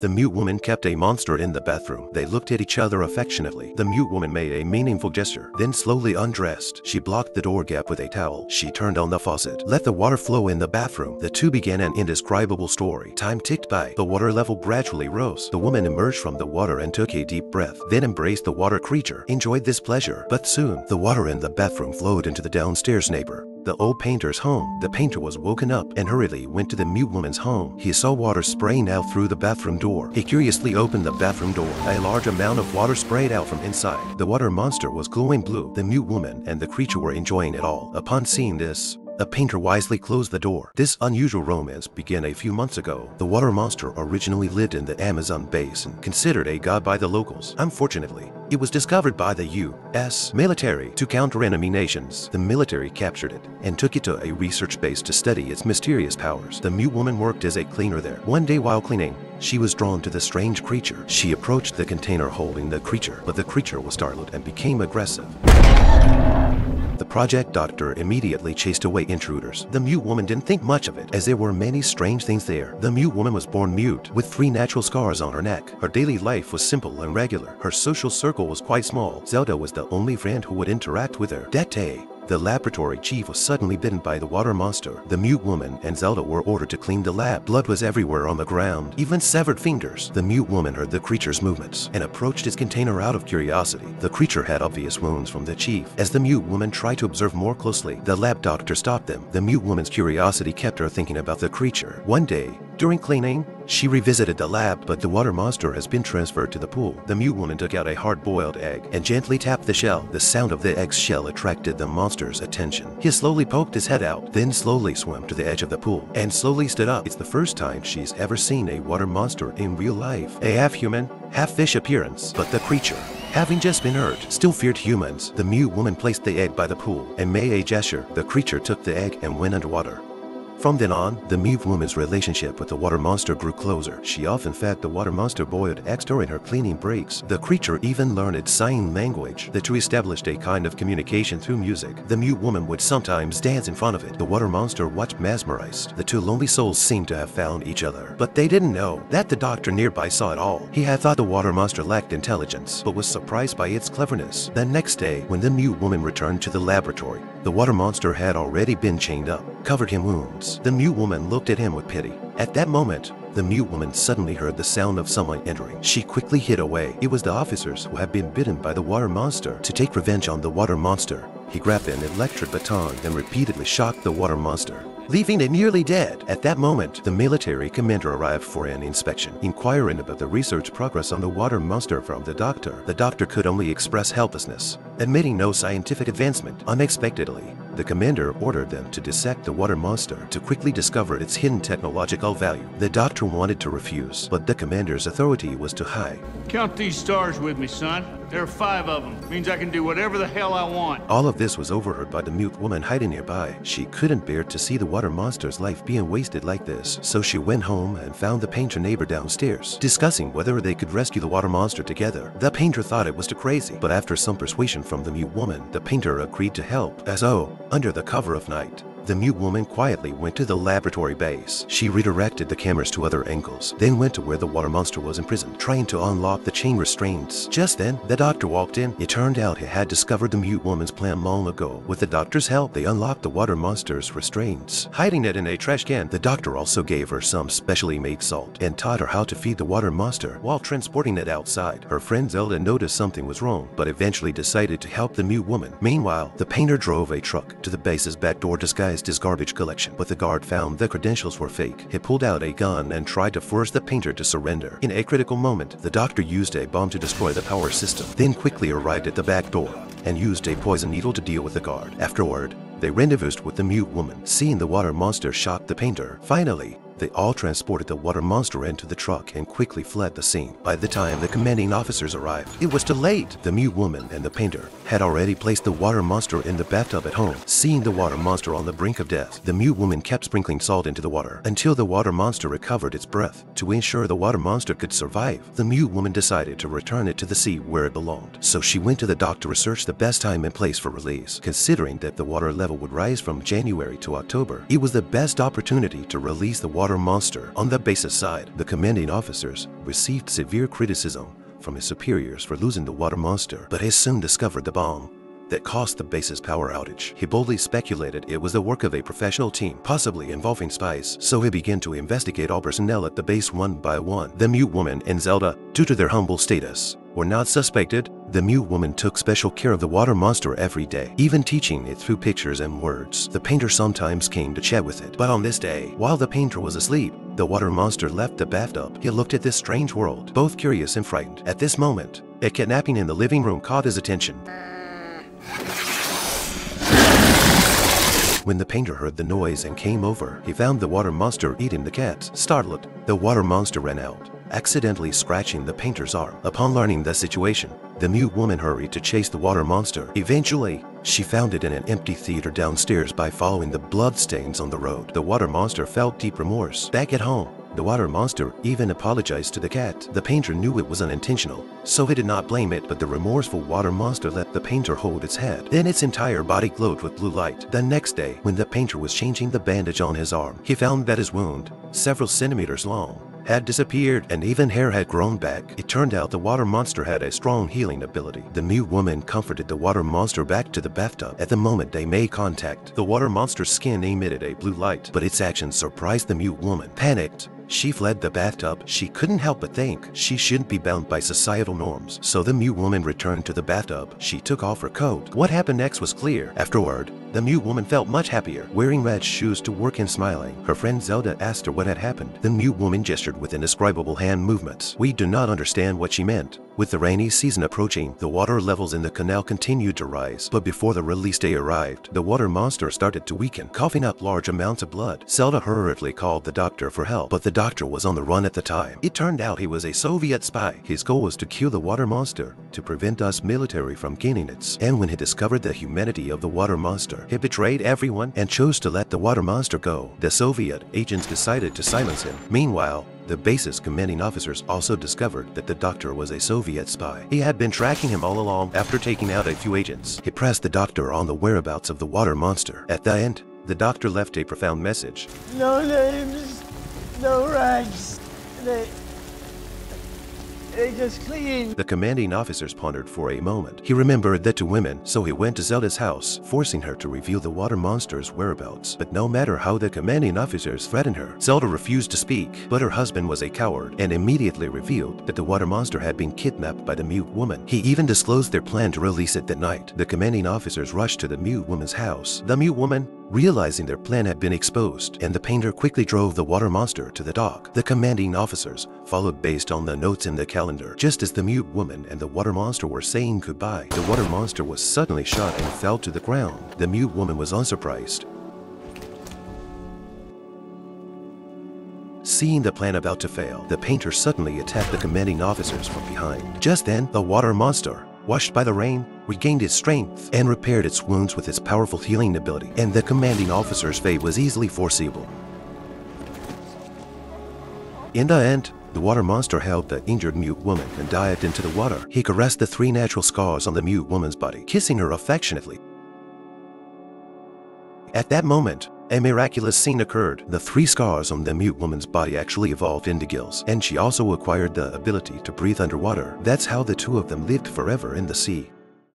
The mute woman kept a monster in the bathroom. They looked at each other affectionately. The mute woman made a meaningful gesture, then slowly undressed. She blocked the door gap with a towel. She turned on the faucet, let the water flow in the bathroom. The two began an indescribable story. Time ticked by. The water level gradually rose. The woman emerged from the water and took a deep breath, then embraced the water creature, enjoyed this pleasure. But soon, the water in the bathroom flowed into the downstairs neighbor the old painter's home. The painter was woken up and hurriedly went to the mute woman's home. He saw water spraying out through the bathroom door. He curiously opened the bathroom door. A large amount of water sprayed out from inside. The water monster was glowing blue. The mute woman and the creature were enjoying it all. Upon seeing this, the painter wisely closed the door. This unusual romance began a few months ago. The water monster originally lived in the Amazon basin, considered a god by the locals. Unfortunately, it was discovered by the U.S. military to counter enemy nations. The military captured it and took it to a research base to study its mysterious powers. The mute woman worked as a cleaner there. One day while cleaning, she was drawn to the strange creature. She approached the container holding the creature, but the creature was startled and became aggressive. Project doctor immediately chased away intruders. The mute woman didn't think much of it, as there were many strange things there. The mute woman was born mute, with three natural scars on her neck. Her daily life was simple and regular. Her social circle was quite small. Zelda was the only friend who would interact with her. That day, the laboratory chief was suddenly bitten by the water monster. The mute woman and Zelda were ordered to clean the lab. Blood was everywhere on the ground, even severed fingers. The mute woman heard the creature's movements and approached its container out of curiosity. The creature had obvious wounds from the chief. As the mute woman tried to observe more closely, the lab doctor stopped them. The mute woman's curiosity kept her thinking about the creature. One day, during cleaning, she revisited the lab, but the water monster has been transferred to the pool. The mute woman took out a hard-boiled egg and gently tapped the shell. The sound of the egg's shell attracted the monster's attention. He slowly poked his head out, then slowly swam to the edge of the pool and slowly stood up. It's the first time she's ever seen a water monster in real life. A half-human, half-fish appearance, but the creature Having just been hurt, still feared humans. The mute woman placed the egg by the pool and made a gesture. The creature took the egg and went underwater. From then on, the mute woman's relationship with the water monster grew closer. She often fed the water monster boiled eggs during her cleaning breaks. The creature even learned sign language. The two established a kind of communication through music. The mute woman would sometimes dance in front of it. The water monster watched mesmerized. The two lonely souls seemed to have found each other. But they didn't know that the doctor nearby saw it all. He had thought the water monster lacked intelligence, but was surprised by its cleverness. The next day, when the mute woman returned to the laboratory, the water monster had already been chained up, covered in wounds. The mute woman looked at him with pity. At that moment, the mute woman suddenly heard the sound of someone entering. She quickly hid away. It was the officers who had been bitten by the water monster. To take revenge on the water monster, he grabbed an electric baton and repeatedly shocked the water monster leaving it nearly dead. At that moment, the military commander arrived for an inspection, inquiring about the research progress on the water monster from the doctor. The doctor could only express helplessness, admitting no scientific advancement. Unexpectedly, the commander ordered them to dissect the water monster to quickly discover its hidden technological value. The doctor wanted to refuse, but the commander's authority was too high. Count these stars with me, son. There are five of them. Means I can do whatever the hell I want. All of this was overheard by the mute woman hiding nearby. She couldn't bear to see the water monster's life being wasted like this, so she went home and found the painter neighbor downstairs, discussing whether they could rescue the water monster together. The painter thought it was too crazy, but after some persuasion from the mute woman, the painter agreed to help. As oh, under the cover of night, the mute woman quietly went to the laboratory base. She redirected the cameras to other angles, then went to where the water monster was imprisoned, trying to unlock the chain restraints. Just then, the doctor walked in. It turned out he had discovered the mute woman's plan long ago. With the doctor's help, they unlocked the water monster's restraints. Hiding it in a trash can, the doctor also gave her some specially made salt and taught her how to feed the water monster while transporting it outside. Her friend Zelda noticed something was wrong, but eventually decided to help the mute woman. Meanwhile, the painter drove a truck to the base's back door disguised his garbage collection, but the guard found the credentials were fake. He pulled out a gun and tried to force the painter to surrender. In a critical moment, the doctor used a bomb to destroy the power system, then quickly arrived at the back door and used a poison needle to deal with the guard. Afterward, they rendezvoused with the mute woman. Seeing the water monster shocked the painter. Finally, they all transported the water monster into the truck and quickly fled the scene. By the time the commanding officers arrived, it was too late. The mute woman and the painter had already placed the water monster in the bathtub at home. Seeing the water monster on the brink of death, the mute woman kept sprinkling salt into the water until the water monster recovered its breath. To ensure the water monster could survive, the mute woman decided to return it to the sea where it belonged. So she went to the dock to research the best time and place for release. Considering that the water level would rise from January to October, it was the best opportunity to release the water water monster. On the base's side, the commanding officers received severe criticism from his superiors for losing the water monster, but he soon discovered the bomb that caused the base's power outage. He boldly speculated it was the work of a professional team, possibly involving spies, so he began to investigate all personnel at the base one by one. The mute woman and Zelda, due to their humble status, were not suspected. The mute woman took special care of the water monster every day, even teaching it through pictures and words. The painter sometimes came to chat with it, but on this day, while the painter was asleep, the water monster left the bathtub. He looked at this strange world, both curious and frightened. At this moment, a kidnapping in the living room caught his attention. When the painter heard the noise and came over, he found the water monster eating the cat. Startled, the water monster ran out, accidentally scratching the painter's arm. Upon learning the situation, the mute woman hurried to chase the water monster. Eventually, she found it in an empty theater downstairs by following the bloodstains on the road. The water monster felt deep remorse. Back at home, the water monster even apologized to the cat. The painter knew it was unintentional, so he did not blame it, but the remorseful water monster let the painter hold its head. Then its entire body glowed with blue light. The next day, when the painter was changing the bandage on his arm, he found that his wound, several centimeters long, had disappeared and even hair had grown back. It turned out the water monster had a strong healing ability. The mute woman comforted the water monster back to the bathtub. At the moment they made contact, the water monster's skin emitted a blue light, but its actions surprised the mute woman. Panicked, she fled the bathtub. She couldn't help but think she shouldn't be bound by societal norms. So the mute woman returned to the bathtub. She took off her coat. What happened next was clear. Afterward, the mute woman felt much happier, wearing red shoes to work and smiling. Her friend Zelda asked her what had happened. The mute woman gestured with indescribable hand movements. We do not understand what she meant. With the rainy season approaching, the water levels in the canal continued to rise, but before the release day arrived, the water monster started to weaken, coughing up large amounts of blood. Zelda hurriedly called the doctor for help, but the doctor was on the run at the time. It turned out he was a Soviet spy. His goal was to kill the water monster, to prevent us military from gaining it. And when he discovered the humanity of the water monster, he betrayed everyone and chose to let the water monster go. The Soviet agents decided to silence him. Meanwhile, the base's commanding officers also discovered that the doctor was a Soviet spy. He had been tracking him all along after taking out a few agents. He pressed the doctor on the whereabouts of the water monster. At the end, the doctor left a profound message. No names, no ranks. They. They just clean. The commanding officers pondered for a moment. He remembered that to women, so he went to Zelda's house, forcing her to reveal the water monster's whereabouts. But no matter how the commanding officers threatened her, Zelda refused to speak. But her husband was a coward and immediately revealed that the water monster had been kidnapped by the mute woman. He even disclosed their plan to release it that night. The commanding officers rushed to the mute woman's house. The mute woman realizing their plan had been exposed, and the painter quickly drove the water monster to the dock. The commanding officers followed based on the notes in the calendar. Just as the mute woman and the water monster were saying goodbye, the water monster was suddenly shot and fell to the ground. The mute woman was unsurprised. Seeing the plan about to fail, the painter suddenly attacked the commanding officers from behind. Just then, the water monster washed by the rain, regained its strength, and repaired its wounds with its powerful healing ability, and the commanding officer's fate was easily foreseeable. In the end, the water monster held the injured mute woman and dived into the water. He caressed the three natural scars on the mute woman's body, kissing her affectionately. At that moment, a miraculous scene occurred. The three scars on the mute woman's body actually evolved into gills, and she also acquired the ability to breathe underwater. That's how the two of them lived forever in the sea.